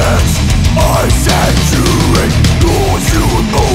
I said to ignore you